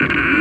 Mm-hmm.